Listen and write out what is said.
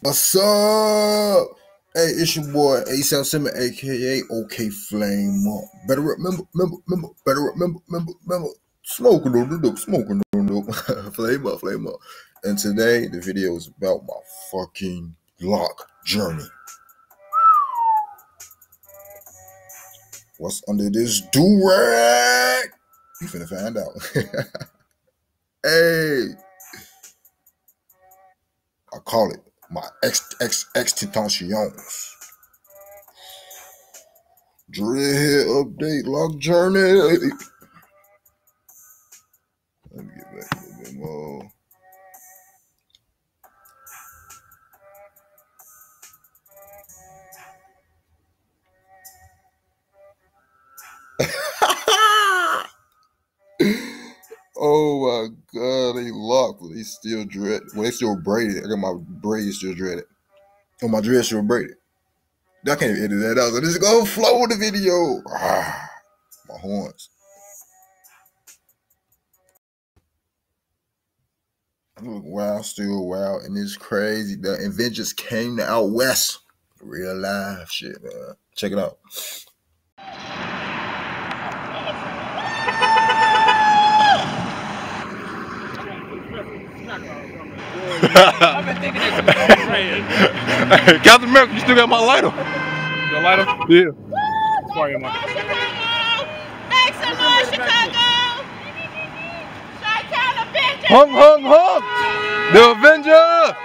What's up? Hey, it's your boy A$AP Simba, aka OK Flame Better remember, remember, remember, better remember, remember, remember. Smoking on the dope, smoking on the dope. flame up, flame up. And today the video is about my fucking lock journey. What's under this do rag? You finna find out. hey, I call it my ex ex extensions. Dread update lock journey. Let me get back a little bit more. oh my god, they locked, but they still dread. Well, they still braided. I got my braids still dreaded. Oh, my dread still braided. I can't edit that out. So this is gonna flow with the video. Ah, my horns. Look wild, still wild, and it's crazy. The Avengers came out west. Real life shit, man. Check it out. I've been thinking this Captain America, you still got my lighter. Your lighter? Yeah. Sorry, your mic. Make some noise, Chicago! Chi-Town Avengers! Hung, hung, hung. The Avenger.